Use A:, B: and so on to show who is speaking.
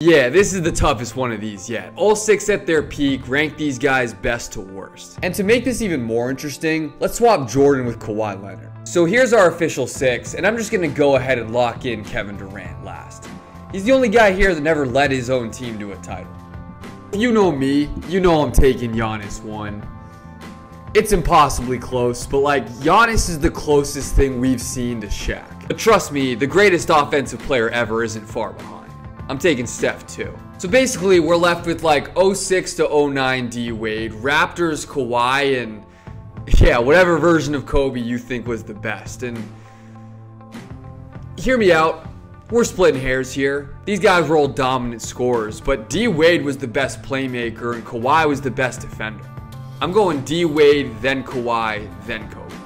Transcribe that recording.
A: Yeah, this is the toughest one of these yet. All six at their peak, rank these guys best to worst. And to make this even more interesting, let's swap Jordan with Kawhi Leonard. So here's our official six, and I'm just gonna go ahead and lock in Kevin Durant last. He's the only guy here that never led his own team to a title. You know me, you know I'm taking Giannis one. It's impossibly close, but like Giannis is the closest thing we've seen to Shaq. But trust me, the greatest offensive player ever isn't far behind. I'm taking Steph too. So basically, we're left with like 06 to 09 D Wade, Raptors, Kawhi, and yeah, whatever version of Kobe you think was the best. And hear me out. We're splitting hairs here. These guys were all dominant scorers, but D Wade was the best playmaker and Kawhi was the best defender. I'm going D Wade, then Kawhi, then Kobe.